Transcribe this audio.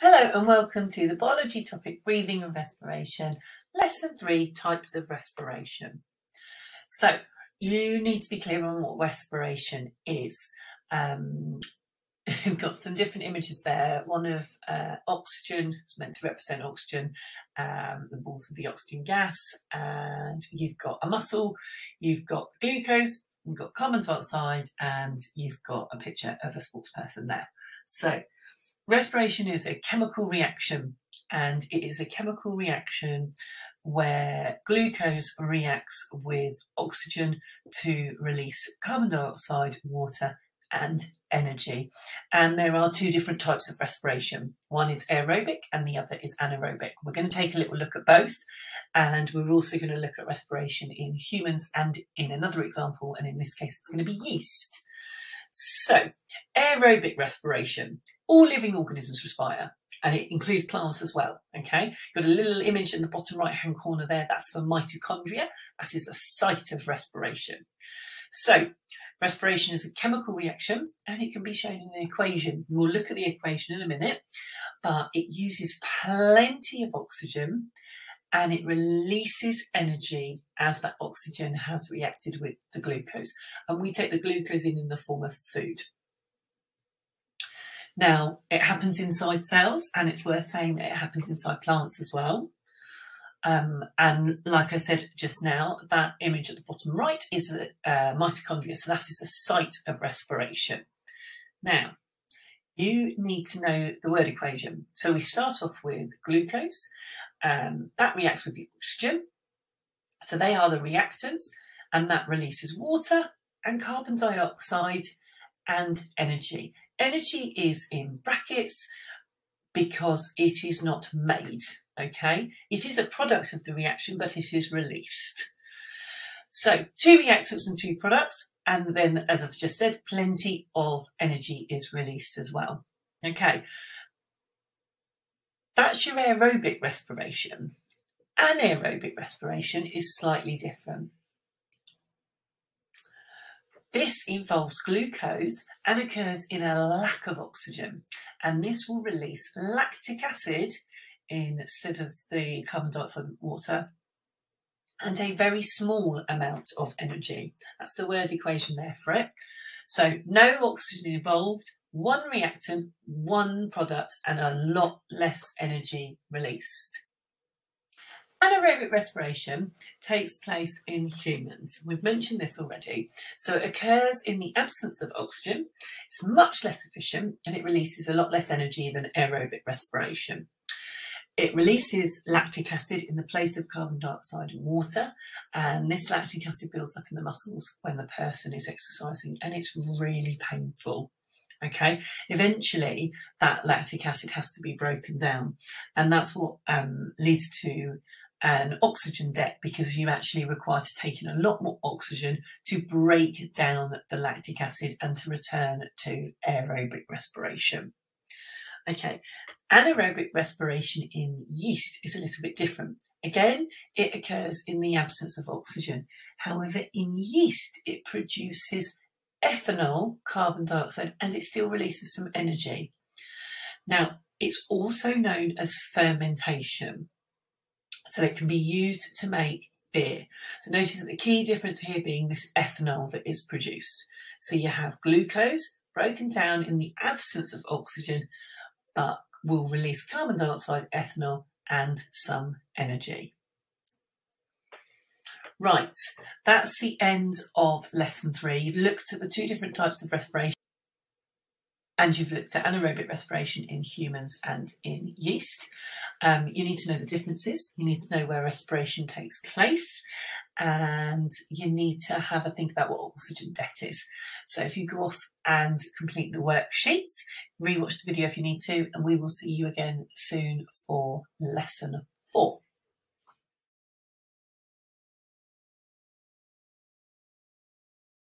Hello and welcome to the biology topic breathing and respiration, lesson three types of respiration. So, you need to be clear on what respiration is. Um, you've got some different images there. One of uh, oxygen, it's meant to represent oxygen, um, the balls of the oxygen gas, and you've got a muscle, you've got glucose, you've got carbon dioxide, and you've got a picture of a sports person there. So, respiration is a chemical reaction, and it is a chemical reaction where glucose reacts with oxygen to release carbon dioxide, water, and energy. And there are two different types of respiration. One is aerobic and the other is anaerobic. We're going to take a little look at both. And we're also going to look at respiration in humans and in another example. And in this case, it's going to be yeast. So, aerobic respiration. All living organisms respire, and it includes plants as well. Okay, got a little image in the bottom right hand corner there. That's for mitochondria. That is a site of respiration. So, respiration is a chemical reaction, and it can be shown in an equation. We'll look at the equation in a minute, but it uses plenty of oxygen and it releases energy as that oxygen has reacted with the glucose. And we take the glucose in in the form of food. Now, it happens inside cells, and it's worth saying that it happens inside plants as well. Um, and like I said just now, that image at the bottom right is a, mitochondria, so that is the site of respiration. Now, you need to know the word equation. So we start off with glucose, um, that reacts with the oxygen. So they are the reactants, and that releases water and carbon dioxide and energy. Energy is in brackets because it is not made, okay? It is a product of the reaction, but it is released. So two reactants and two products, and then, as I've just said, plenty of energy is released as well. Okay, that's your aerobic respiration. Anaerobic respiration is slightly different. This involves glucose and occurs in a lack of oxygen, and this will release lactic acid instead of the carbon dioxide and water and a very small amount of energy. That's the word equation there for it. So, no oxygen involved, one reactant, one product, and a lot less energy released. Anaerobic respiration takes place in humans. We've mentioned this already. So it occurs in the absence of oxygen. It's much less efficient and it releases a lot less energy than aerobic respiration. It releases lactic acid in the place of carbon dioxide and water, and this lactic acid builds up in the muscles when the person is exercising, and it's really painful. Okay, eventually that lactic acid has to be broken down, and that's what um, leads to an oxygen debt because you actually require to take in a lot more oxygen to break down the lactic acid and to return to aerobic respiration. Okay, anaerobic respiration in yeast is a little bit different. Again, it occurs in the absence of oxygen. However, in yeast, it produces ethanol, carbon dioxide, and it still releases some energy. Now, it's also known as fermentation. So it can be used to make beer. So notice that the key difference here being this ethanol that is produced. So you have glucose broken down in the absence of oxygen, but will release carbon dioxide, ethanol, and some energy. Right, that's the end of lesson three. You've looked at the two different types of respiration and you've looked at anaerobic respiration in humans and in yeast. Um, you need to know the differences. You need to know where respiration takes place and you need to have a think about what oxygen debt is. So if you go off and complete the worksheets, rewatch the video if you need to, and we will see you again soon for lesson four.